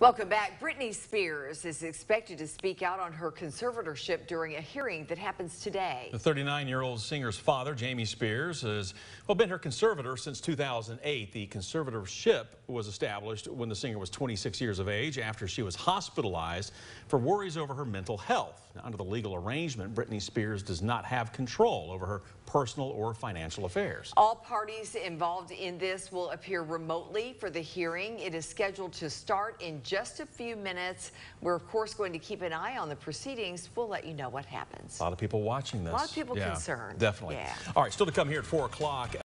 Welcome back. Britney Spears is expected to speak out on her conservatorship during a hearing that happens today. The 39-year-old singer's father, Jamie Spears, has well, been her conservator since 2008. The conservatorship was established when the singer was 26 years of age after she was hospitalized for worries over her mental health. Now, under the legal arrangement, Britney Spears does not have control over her personal or financial affairs. All parties involved in this will appear remotely for the hearing. It is scheduled to start in just a few minutes. We're, of course, going to keep an eye on the proceedings. We'll let you know what happens. A lot of people watching this. A lot of people yeah, concerned. Definitely. Yeah. All right, still to come here at 4 o'clock.